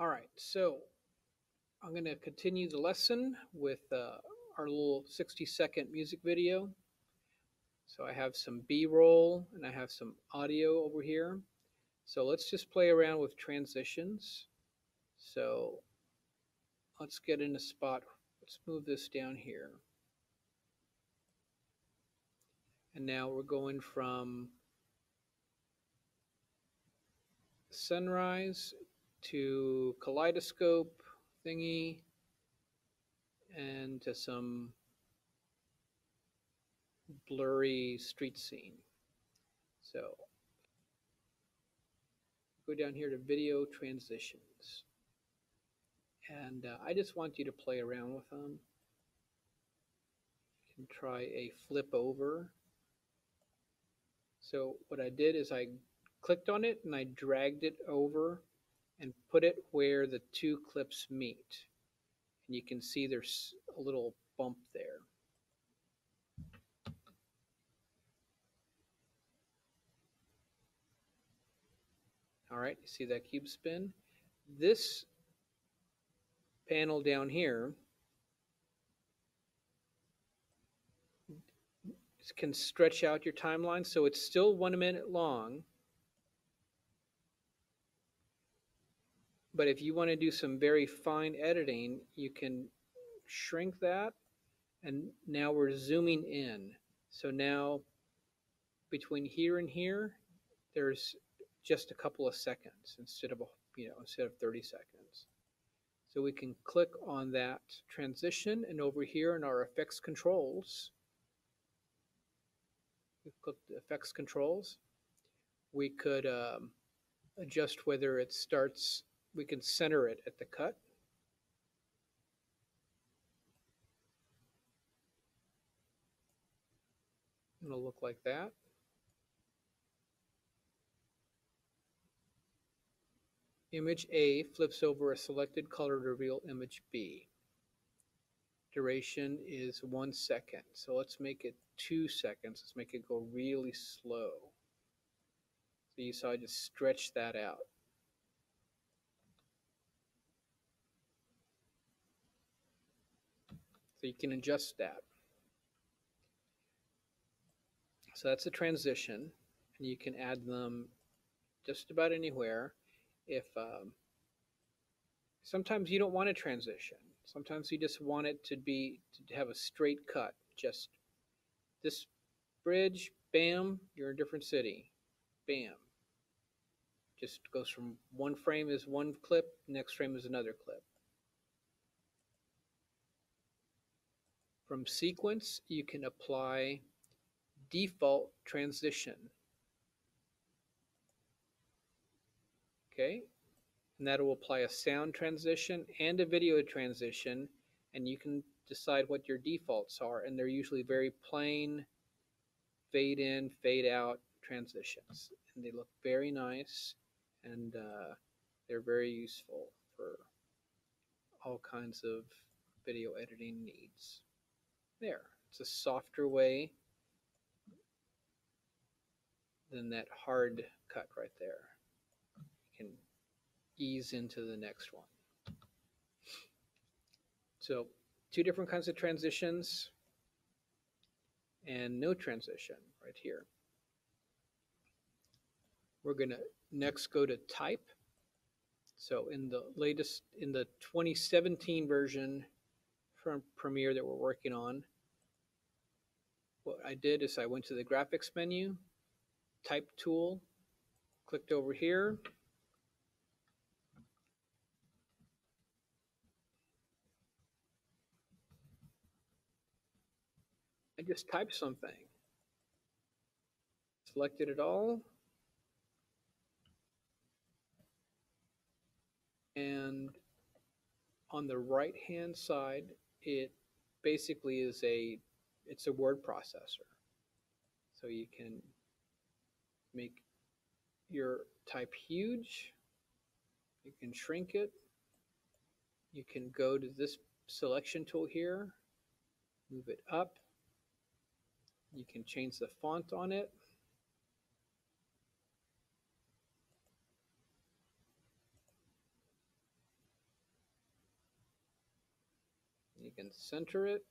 All right, so I'm going to continue the lesson with uh, our little 60 second music video. So I have some B-roll and I have some audio over here. So let's just play around with transitions. So let's get in a spot. Let's move this down here. And now we're going from sunrise to kaleidoscope thingy and to some blurry street scene. So go down here to video transitions. And uh, I just want you to play around with them. You can try a flip over. So what I did is I clicked on it and I dragged it over and put it where the two clips meet. And you can see there's a little bump there. All right, you see that cube spin? This panel down here can stretch out your timeline so it's still one minute long But if you want to do some very fine editing, you can shrink that. And now we're zooming in. So now between here and here, there's just a couple of seconds instead of, you know, instead of 30 seconds. So we can click on that transition and over here in our effects controls, we click effects controls, we could um, adjust whether it starts we can center it at the cut. It'll look like that. Image A flips over a selected color to reveal image B. Duration is one second. So let's make it two seconds. Let's make it go really slow. So you saw I just stretch that out. So you can adjust that. So that's a transition, and you can add them just about anywhere. If um, sometimes you don't want a transition, sometimes you just want it to be to have a straight cut. Just this bridge, bam, you're in a different city, bam. Just goes from one frame is one clip, next frame is another clip. From sequence, you can apply default transition. Okay, and that will apply a sound transition and a video transition, and you can decide what your defaults are, and they're usually very plain fade in, fade out transitions, and they look very nice, and uh, they're very useful for all kinds of video editing needs. There. It's a softer way than that hard cut right there. You can ease into the next one. So two different kinds of transitions and no transition right here. We're going to next go to type. So in the latest, in the 2017 version, Premiere that we're working on, what I did is I went to the graphics menu, type tool, clicked over here, I just typed something. Selected it all. And on the right hand side, it basically is a it's a word processor. So you can make your type huge, you can shrink it, you can go to this selection tool here, move it up, you can change the font on it, You can center it